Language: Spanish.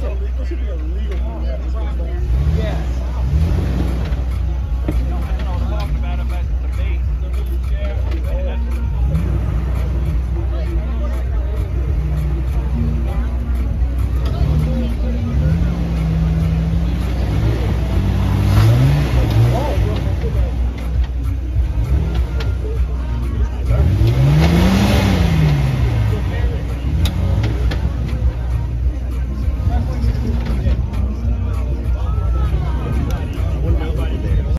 told him, should be illegal.